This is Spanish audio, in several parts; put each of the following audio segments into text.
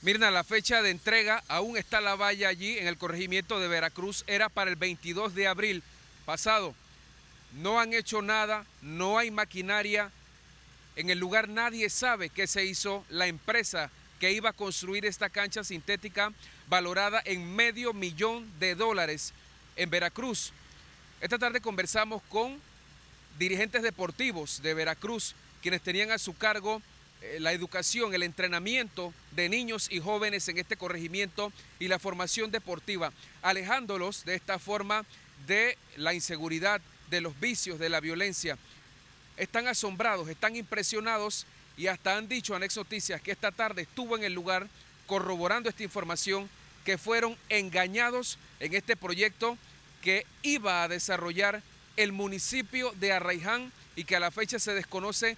Mirna, la fecha de entrega aún está la valla allí en el corregimiento de Veracruz. Era para el 22 de abril pasado. No han hecho nada, no hay maquinaria. En el lugar nadie sabe qué se hizo. La empresa que iba a construir esta cancha sintética valorada en medio millón de dólares en Veracruz. Esta tarde conversamos con dirigentes deportivos de Veracruz, quienes tenían a su cargo la educación, el entrenamiento de niños y jóvenes en este corregimiento y la formación deportiva, alejándolos de esta forma de la inseguridad, de los vicios, de la violencia. Están asombrados, están impresionados y hasta han dicho a Nex Noticias que esta tarde estuvo en el lugar corroborando esta información que fueron engañados en este proyecto que iba a desarrollar el municipio de Arraiján y que a la fecha se desconoce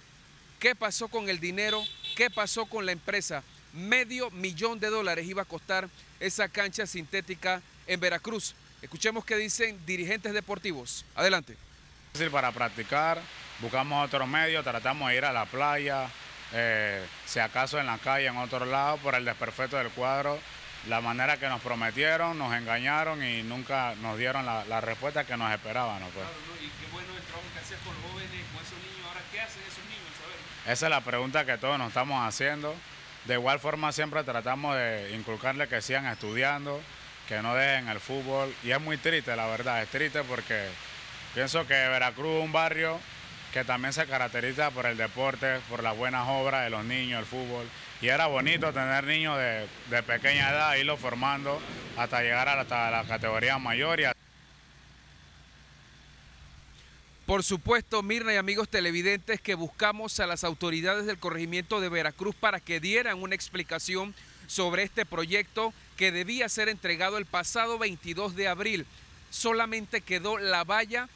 ¿Qué pasó con el dinero? ¿Qué pasó con la empresa? Medio millón de dólares iba a costar esa cancha sintética en Veracruz. Escuchemos qué dicen dirigentes deportivos. Adelante. Para practicar, buscamos otro medio, tratamos de ir a la playa, eh, si acaso en la calle, en otro lado, por el desperfecto del cuadro. La manera que nos prometieron, nos engañaron y nunca nos dieron la, respuesta que nos esperaban. Pues. y qué bueno el trabajo que con jóvenes, con esos niños. Ahora, ¿qué hacen esos niños? Esa es la pregunta que todos nos estamos haciendo. De igual forma siempre tratamos de inculcarle que sigan estudiando, que no dejen el fútbol. Y es muy triste, la verdad, es triste porque pienso que Veracruz es un barrio que también se caracteriza por el deporte, por las buenas obras de los niños, el fútbol. Y era bonito tener niños de, pequeña edad, irlos formando hasta llegar a la, categoría mayor. Por supuesto, Mirna y amigos televidentes, que buscamos a las autoridades del corregimiento de Veracruz para que dieran una explicación sobre este proyecto que debía ser entregado el pasado 22 de abril. Solamente quedó la valla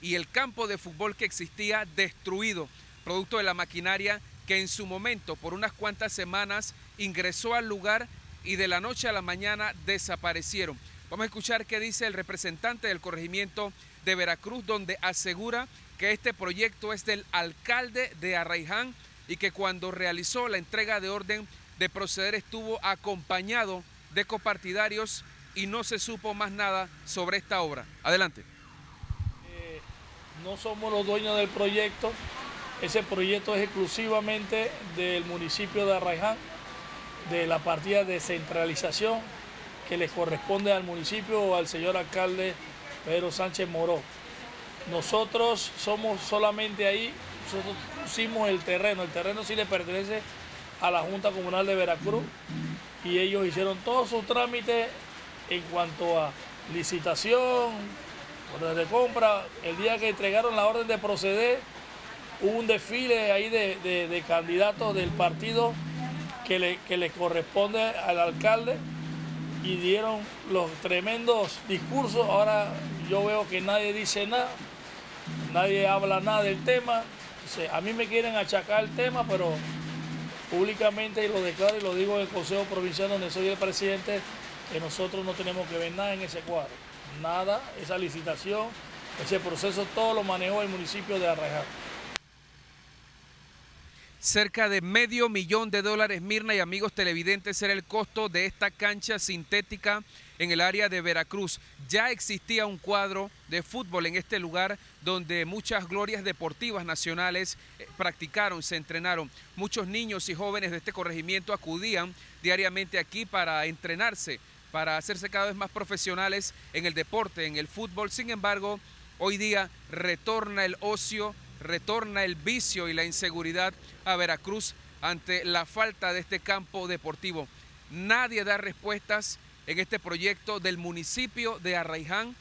y el campo de fútbol que existía destruido, producto de la maquinaria que en su momento, por unas cuantas semanas, ingresó al lugar y de la noche a la mañana desaparecieron. Vamos a escuchar qué dice el representante del corregimiento de Veracruz, donde asegura que este proyecto es del alcalde de Arraiján y que cuando realizó la entrega de orden de proceder estuvo acompañado de copartidarios y no se supo más nada sobre esta obra. Adelante. No somos los dueños del proyecto, ese proyecto es exclusivamente del municipio de Arraiján, de la partida de centralización que le corresponde al municipio o al señor alcalde Pedro Sánchez Moró. Nosotros somos solamente ahí, nosotros pusimos el terreno, el terreno sí le pertenece a la Junta Comunal de Veracruz y ellos hicieron todos sus trámites en cuanto a licitación, orden de compra. El día que entregaron la orden de proceder, hubo un desfile ahí de, candidatos del partido que le, que le corresponde al alcalde y dieron los tremendos discursos. Ahora yo veo que nadie dice nada, nadie habla nada del tema. a mí me quieren achacar el tema, pero públicamente lo declaro y lo digo en el Consejo Provincial donde soy el presidente, que nosotros no tenemos que ver nada en ese cuadro. Nada, esa licitación, ese proceso, todo lo manejó el municipio de Arraiján. Cerca de medio millón de dólares, Mirna y amigos televidentes, era el costo de esta cancha sintética en el área de Veracruz. Ya existía un cuadro de fútbol en este lugar donde muchas glorias deportivas nacionales eh, practicaron, se entrenaron. Muchos niños y jóvenes de este corregimiento acudían diariamente aquí para entrenarse, para hacerse cada vez más profesionales en el deporte, en el fútbol. Sin embargo, hoy día retorna el ocio, retorna el vicio y la inseguridad a Veracruz ante la falta de este campo deportivo. Nadie da respuestas en este proyecto del municipio de Arraiján.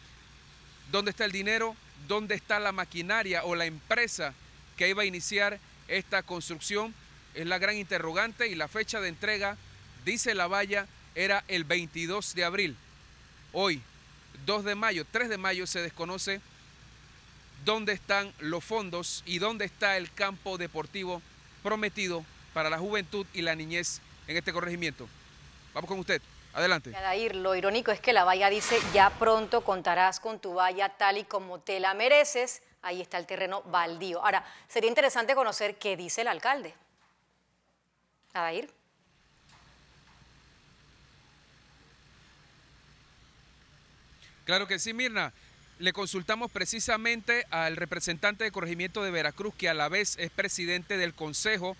¿Dónde está el dinero? ¿Dónde está la maquinaria o la empresa que iba a iniciar esta construcción? Es la gran interrogante y la fecha de entrega, dice la valla, era el 22 de abril. Hoy, 2 de mayo, 3 de mayo se desconoce dónde están los fondos y dónde está el campo deportivo prometido para la juventud y la niñez en este corregimiento. Vamos con usted. Adelante. Ir, lo irónico es que la valla dice, ya pronto contarás con tu valla tal y como te la mereces. Ahí está el terreno baldío. Ahora, sería interesante conocer qué dice el alcalde. ir. Claro que sí, Mirna. Le consultamos precisamente al representante de corregimiento de Veracruz, que a la vez es presidente del Consejo,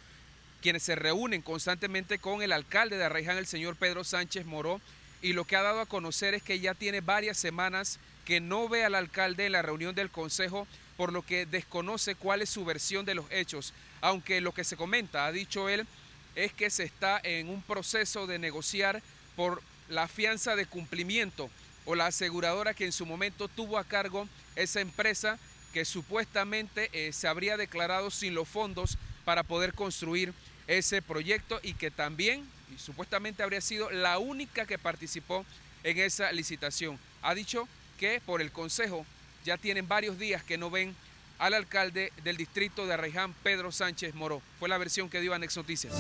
quienes se reúnen constantemente con el alcalde de Arraiján, el señor Pedro Sánchez Moró, y lo que ha dado a conocer es que ya tiene varias semanas que no ve al alcalde en la reunión del Consejo, por lo que desconoce cuál es su versión de los hechos, aunque lo que se comenta, ha dicho él, es que se está en un proceso de negociar por la fianza de cumplimiento o la aseguradora que en su momento tuvo a cargo esa empresa que supuestamente eh, se habría declarado sin los fondos para poder construir ese proyecto y que también y supuestamente habría sido la única que participó en esa licitación. Ha dicho que por el Consejo ya tienen varios días que no ven al alcalde del distrito de Arreján, Pedro Sánchez Moró. Fue la versión que dio Anex Noticias.